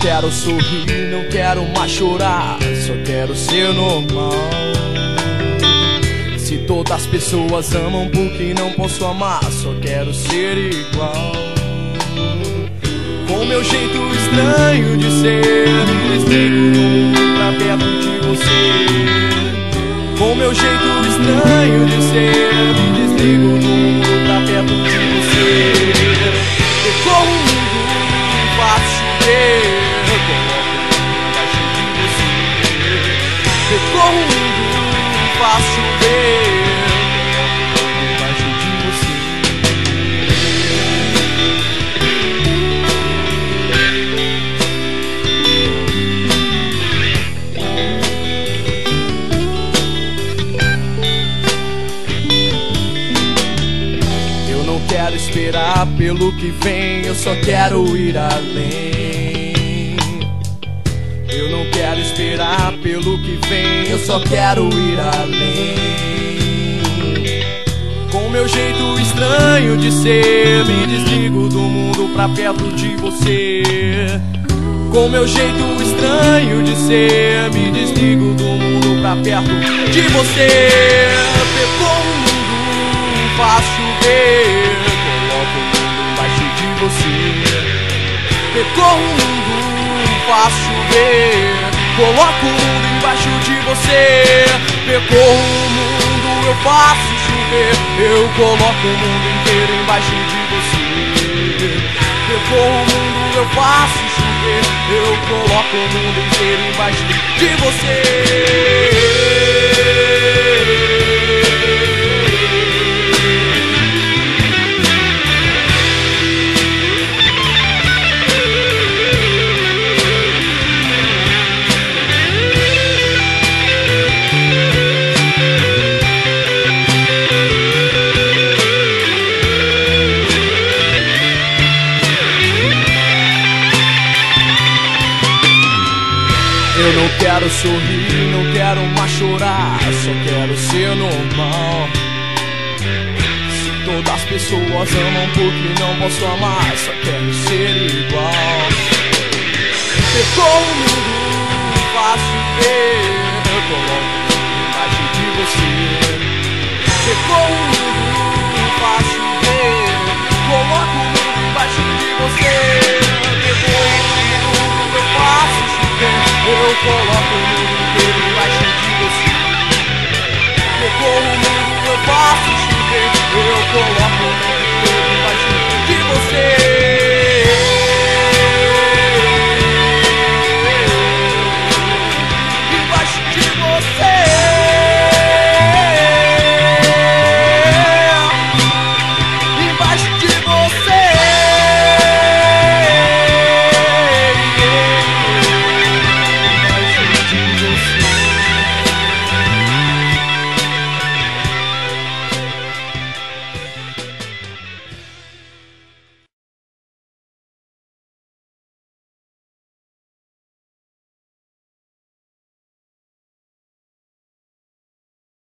quero sorrir, não quero mais chorar, só quero ser normal. Se todas as pessoas amam porque não posso amar, só quero ser igual. Com meu jeito estranho de ser, me desligo pra perto de você. Com meu jeito estranho de ser, quero esperar pelo que vem, eu só quero ir além. Eu não quero esperar pelo que vem, eu só quero ir além. Com meu jeito estranho de ser, me desligo do mundo pra perto de você. Com meu jeito estranho de ser, me desligo do mundo pra perto de você. Pegou o mundo, faz chover, coloco o mundo embaixo de você. Pegou o mundo, eu faço chover, eu coloco o mundo inteiro embaixo de você. Pegou o mundo, eu faço chover, eu coloco o mundo inteiro embaixo de você. Eu não quero sorrir, não quero mais chorar, só quero ser normal. Se todas as pessoas amam porque não posso amar, só quero ser igual. Pegou o mundo, fácil ver, eu coloco de você.